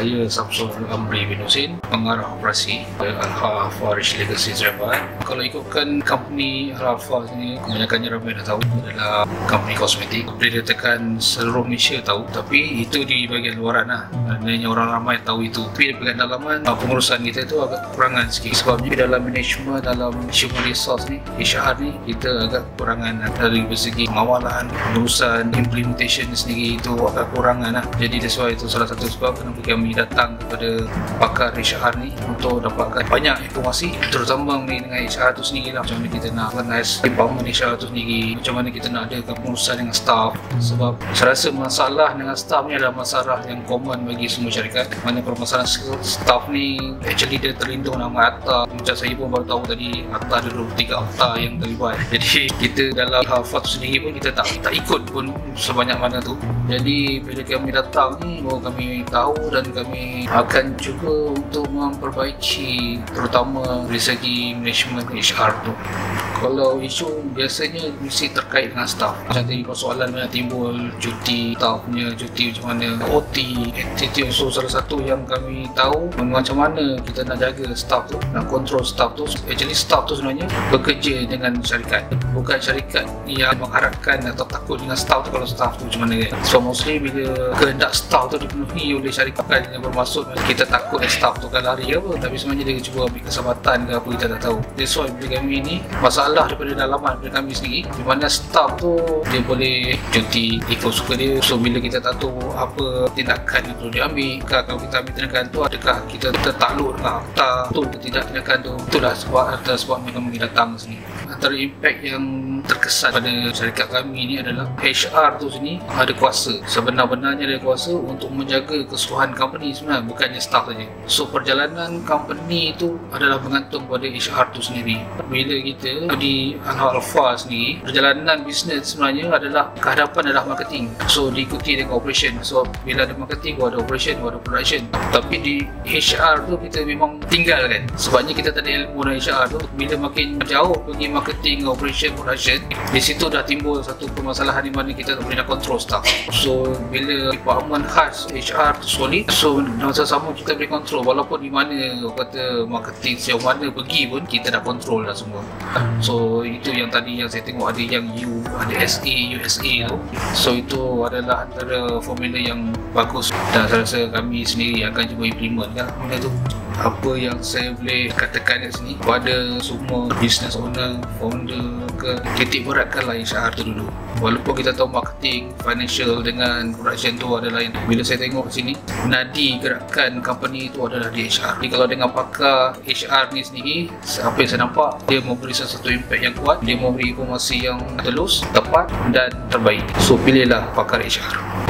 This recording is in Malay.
Saya Samsul Amri bin Husin, pengarah operasi Alfa Rich Legacy Driver. Kalau ikutkan company Alfa ni, kebanyakannya ramai dah tahu adalah company kosmetik. Boleh dikatakan seluruh Malaysia tahu, tapi itu di bahagian luaran lah. Hanya orang ramai tahu itu. Tapi di bahagian dalaman, pengurusan kita tu agak kurangan sikit. Sebabnya dalam management, dalam human resource ni, HR ni, kita agak kurangan dari segi pengawalan, pengurusan, implementation sendiri itu agak kurangan lah. Jadi that's why itu salah satu sebab kenapa kami datang kepada pakar HR ni untuk dapatkan banyak informasi terutama mengenai dengan HR tu sendiri lah macam mana kita nak organize department HR tu sendiri macam mana kita nak ada pengurusan dengan staff. Sebab saya rasa masalah dengan staff ni adalah masalah yang common bagi semua syarikat mana permasalahan staff ni actually dia terlindung nama ATA macam saya pun baru tahu tadi ATA ada 23 ATA yang terlibat jadi kita dalam tu sendiri pun kita tak tak ikut pun sebanyak mana tu. Jadi bila kami datang ni baru kami tahu dan kami akan cuba untuk memperbaiki terutama dari segi management HR tu. Kalau isu biasanya mesti terkait dengan staff. Macam tadi persoalan yang timbul cuti staff punya cuti macam mana OT attitude so salah satu yang kami tahu macam mana kita nak jaga staff tu nak control staff tu actually staff tu sebenarnya bekerja dengan syarikat. Bukan syarikat yang mengharapkan atau takut dengan staff tu kalau staff tu macam mana kan? So mostly bila kehendak staff tu dipenuhi oleh syarikat kan bermaksud kita takut staff tu kan lari apa tapi sebenarnya dia cuba ambil kesempatan ke apa kita tak tahu. That's why bila kami ni masalah daripada dalaman daripada kami sendiri di mana staff tu dia boleh cuti ikut suka dia. So bila kita tak tahu apa tindakan perlu diambil kalau kita ambil tindakan tu adakah kita tertakluk dengan akta tu tindakan tu. Itulah sebab sebab kami datang sini. Antara impact yang terkesan pada syarikat kami ni adalah HR tu sini ada kuasa. Sebenar-benarnya ada kuasa untuk menjaga keseluruhan company sebenarnya bukannya staff saja. So perjalanan company itu adalah bergantung pada HR tu sendiri. Bila kita di Alpha sendiri perjalanan bisnes sebenarnya adalah kehadapan adalah marketing. So diikuti dengan operation. So bila ada marketing ada operation ada production. Tapi di HR tu kita memang tinggal kan sebabnya kita tak ada ilmu dari HR tu. Bila makin jauh pergi marketing operation production di situ dah timbul satu permasalahan di mana kita tak boleh nak control staff. So bila department khas HR tu solid so masa sama kita boleh control. Walaupun di mana kata marketing sejauh mana pergi pun kita dah control dah semua. So itu yang tadi yang saya tengok ada yang U ada SA USA tu. So itu adalah antara formula yang bagus. Dan saya rasa kami sendiri akan cuba implement kan benda tu apa yang saya boleh katakan kat sini pada semua business owner, founder ke titik beratkanlah HR tu dulu. Walaupun kita tahu marketing, financial dengan production tu adalah yang bila saya tengok sini nadi gerakan company itu adalah di HR jadi kalau dengan pakar HR ni sendiri apa yang saya nampak dia memberi sesuatu impact yang kuat dia memberi informasi yang telus, tepat dan terbaik. So pilihlah pakar HR